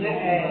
Eh,